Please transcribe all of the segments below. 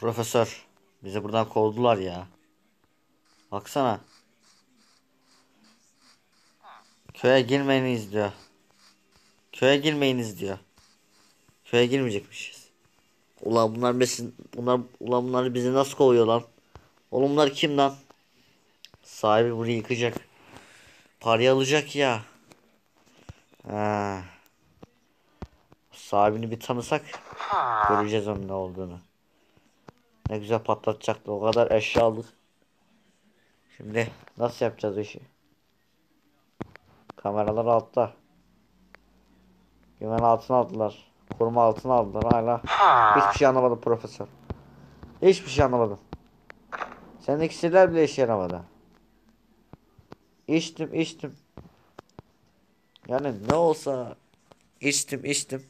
Profesör. Bizi buradan kovdular ya. Baksana. Köye girmeyiniz diyor. Köye girmeyiniz diyor. Köye girmeyecekmişiz. Ulan bunlar besin bunlar ulan bunlar bizi nasıl kovuyor lan? Oğlum bunlar kim lan? Sahibi burayı yıkacak. Parayı alacak ya. Ha. Sahibini bir tanısak göreceğiz onun ne olduğunu. Ne güzel patlatacaktı. O kadar eşya aldık. Şimdi nasıl yapacağız işi? Kameralar altta. Güven altına aldılar. Koruma altına aldılar hala. Hiçbir şey anlamadım profesör. Hiçbir şey anlamadım. Senin iksirler bile işe yaramadı. İçtim içtim. Yani ne olsa içtim içtim.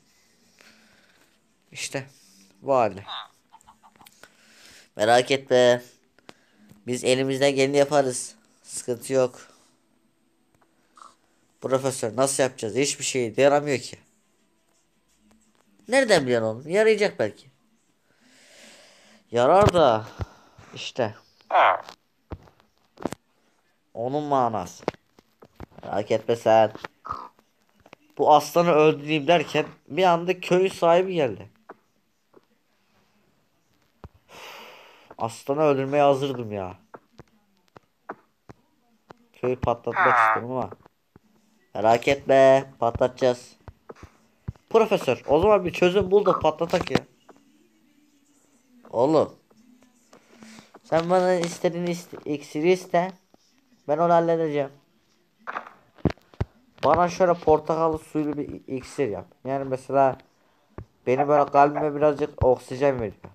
İşte bu halde. Merak etme. Biz elimizden geleni yaparız. Sıkıntı yok. Profesör nasıl yapacağız? Hiçbir şey de yaramıyor ki. Nereden biliyorsun oğlum? Yarayacak belki. Yarar da işte. Onun manası. Merak etme sen. Bu aslanı öldüreyim derken bir anda köyün sahibi geldi. Aslanı öldürmeye hazırdım ya. Köyü patlatmak istedim ama. Merak etme patlatacağız. Profesör o zaman bir çözüm bul da patlatak ya. Oğlum. Sen bana istediğin iste, iksiri iste. Ben onu halledeceğim. Bana şöyle portakallı suylu bir iksir yap. Yani mesela benim böyle kalbime birazcık oksijen veriyor.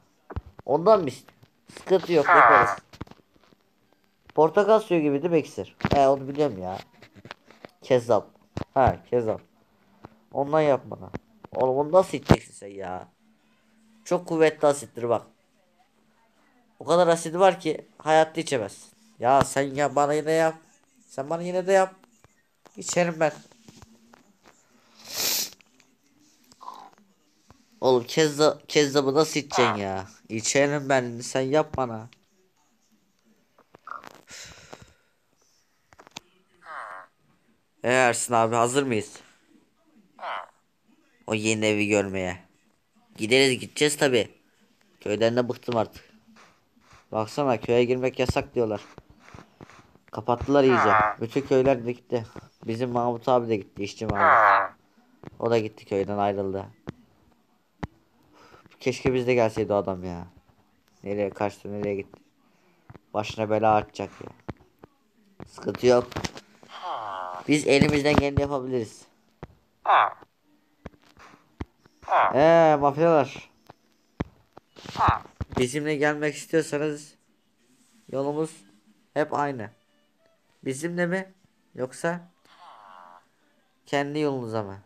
Ondan mı istiyorsun? Sıkıntı yok yaparız. Portakal suyu gibi değil mi iksir? He onu biliyorum ya. Kezzap. Ha kezzap. Ondan yap bana. Oğlum onu nasıl içeceksin sen ya? Çok kuvvetli asittir bak. O kadar asidi var ki hayatta içemezsin. Ya sen ya bana yine yap. Sen bana yine de yap. İçerim ben. Oğlumkezza, kezzabı nasıl içeceksin ya? İçerim ben. Sen yap bana. Ee Ersin abi hazır mıyız? O yeni evi görmeye. Gideriz gideceğiz tabi. Köyden de bıktım artık. Baksana köye girmek yasak diyorlar. Kapattılar iyice. Bütün köyler de gitti. Bizim Mahmut abi de gitti işçi Mahmut. O da gitti köyden ayrıldı. Keşke biz de gelseydi adam ya. Nereye kaçtı nereye gitti. Başına bela açacak ya. Sıkıntı yok. Biz elimizden geleni yapabiliriz. Eee mafyalar. Bizimle gelmek istiyorsanız yolumuz hep aynı. Bizimle mi yoksa kendi yolunuza mı?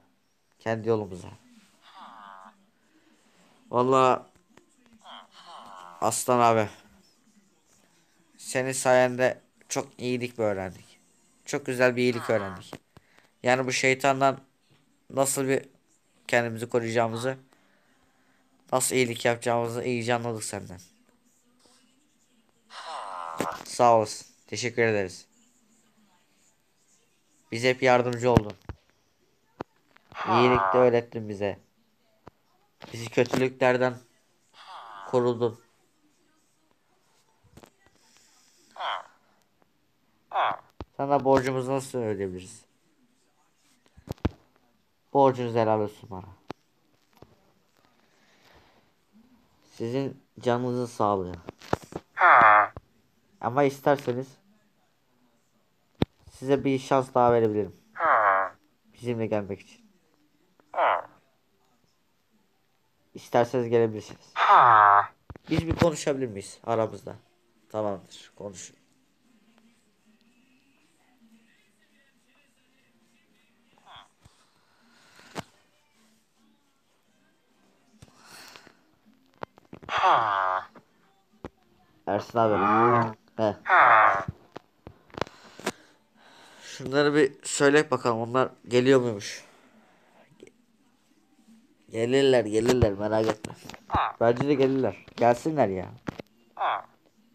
Kendi yolumuza. Vallahi Aslan abi senin sayende çok iyilik öğrendik. Çok güzel bir iyilik öğrendik. Yani bu şeytandan nasıl bir kendimizi koruyacağımızı nasıl iyilik yapacağımızı iyice anladık senden. Sağ olasın. Teşekkür ederiz. Bize hep yardımcı oldun. İyilik de öğrettin bize. Bizi kötülüklerden korudun. Sana borcumuzu nasıl ödeyebiliriz? Borcunuz helal olsun bana. Sizin canınızın sağlığı. Ama isterseniz size bir şans daha verebilirim. Bizimle gelmek için. İsterseniz gelebilirsiniz. Biz bir konuşabilir miyiz aramızda? Tamamdır. Konuşun. Ersin abi. He. Şunları bir söyle bakalım onlar geliyor muymuş? Gelirler gelirler merak etme. Bence de gelirler. Gelsinler ya.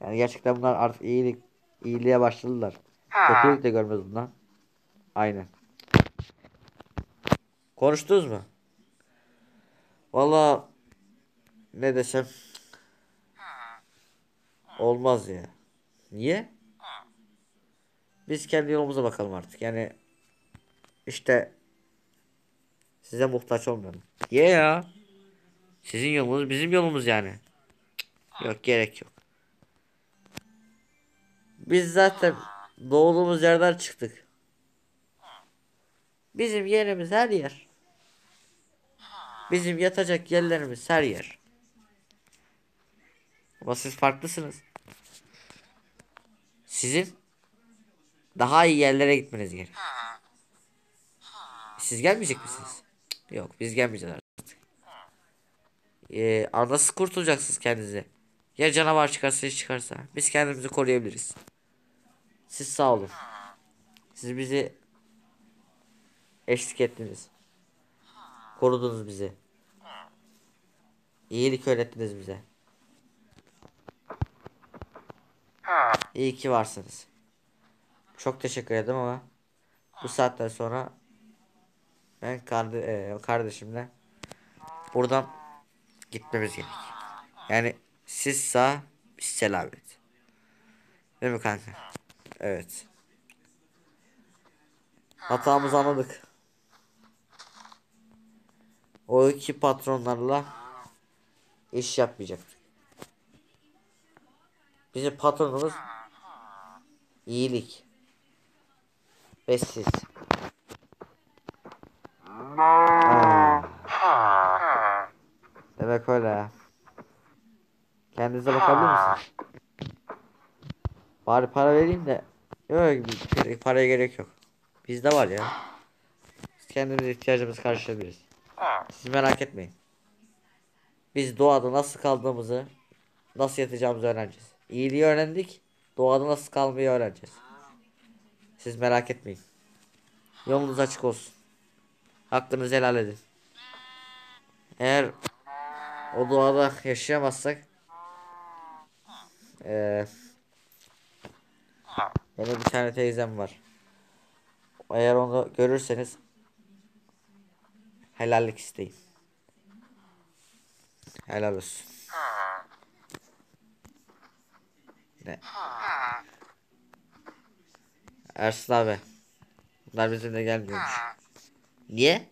Yani gerçekten bunlar artık iyilik iyiliğe başladılar. Kötülük de görmez bundan. Aynen. Konuştunuz mu? Valla ne desem olmaz ya. Niye? Biz kendi yolumuza bakalım artık. Yani işte size muhtaç olmayalım. Niye ya? Sizin yolunuz bizim yolumuz yani. Yok gerek yok. Biz zaten doğduğumuz yerden çıktık. Bizim yerimiz her yer. Bizim yatacak yerlerimiz her yer. Ama siz farklısınız. Sizin daha iyi yerlere gitmeniz gerek. Siz gelmeyecek misiniz? Yok biz gelmeyeceğiz artık. Ee, ama nasıl kurtulacaksınız kendinize? Ya canavar çıkarsa hiç çıkarsa. Biz kendimizi koruyabiliriz. Siz sağ olun. Siz bizi eşlik ettiniz. Korudunuz bizi. İyilik öğrettiniz bize. İyi ki varsınız. Çok teşekkür ederim ama bu saatten sonra ben e, kardeşimle buradan gitmemiz gerek. Yani siz sağ biz selamet. Değil mi kanka? Evet. Hatamızı anladık. O iki patronlarla iş yapmayacaktık. Bizim patronumuz iyilik. Ve siz. Ha. Demek öyle ya. Kendinize bakabilir misiniz? Bari para vereyim de. Yok paraya gerek yok. Bizde var ya. Biz kendimiz ihtiyacımızı karşılayabiliriz. Siz merak etmeyin. Biz doğada nasıl kaldığımızı, nasıl yatacağımızı öğreneceğiz. İyiliği öğrendik, doğada nasıl kalmayı öğreneceğiz. Siz merak etmeyin. Yolunuz açık olsun. Hakkınızı helal edin. Eğer o doğada yaşayamazsak eee benim bir tane teyzem var. Eğer onu görürseniz helallik isteyin. Helal olsun. Ne? Ersin abi. Bunlar bizimle gelmiyormuş. Niye?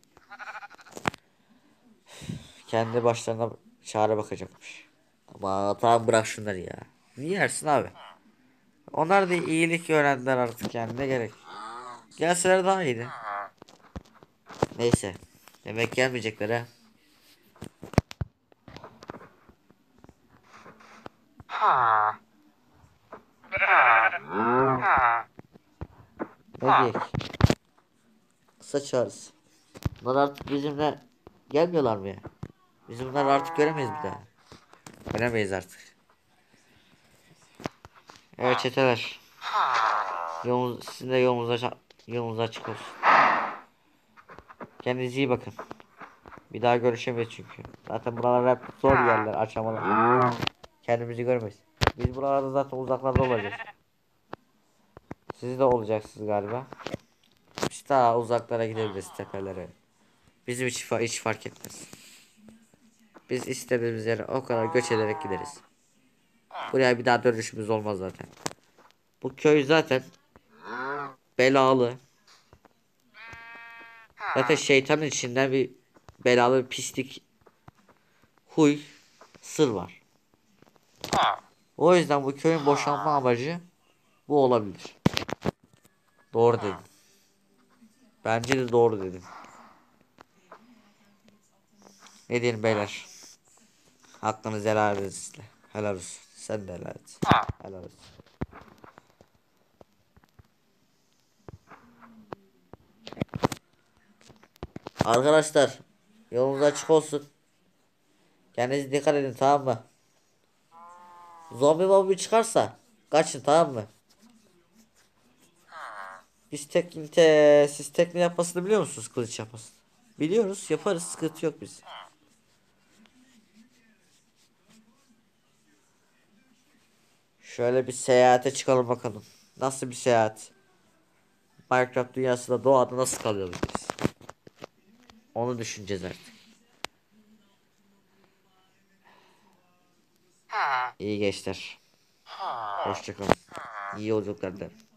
Kendi başlarına çare bakacakmış. Ama tamam bırak şunları ya. Niye Ersin abi? Onlar da iyilik öğrendiler artık yani ne gerek. Gelseler daha iyiydi. Neyse. Demek gelmeyecekler ha. Ne diyek? Kısa çağrısı. Bunlar artık bizimle gelmiyorlar mı ya? Biz bunları artık göremeyiz bir daha. Göremeyiz artık. Evet çeteler. Yolunuz, sizin de yolunuz, yolunuz açık olsun. Kendinize iyi bakın. Bir daha görüşemeyiz çünkü. Zaten buralar hep zor yerler aşamalar. Kendimizi görmeyiz. Biz buralarda zaten uzaklarda olacağız. Siz de olacaksınız galiba. Biz daha uzaklara gidebiliriz tepelere. Bizim hiç, hiç fark etmez. Biz istediğimiz yere o kadar göç ederek gideriz. Buraya bir daha dönüşümüz olmaz zaten. Bu köy zaten belalı. Zaten şeytanın içinden bir belalı bir pislik huy sır var. O yüzden bu köyün boşanma amacı bu olabilir. Doğru dedim. Bence de doğru dedim. Ne diyelim beyler? Hakkınızı helal edin sizle. Helal olsun. Sen de helal et. Helal olsun. Arkadaşlar yolunuz açık olsun. Kendinize dikkat edin tamam mı? Zombi mobi çıkarsa kaçın tamam mı? Biz teknikte siz tekne yapmasını biliyor musunuz kılıç yapmasını? Biliyoruz yaparız sıkıntı yok biz. Şöyle bir seyahate çıkalım bakalım. Nasıl bir seyahat? Minecraft dünyasında doğada nasıl kalıyoruz biz? Onu düşüneceğiz artık. İyi gençler. Hoşçakalın. İyi yolculuklar dilerim.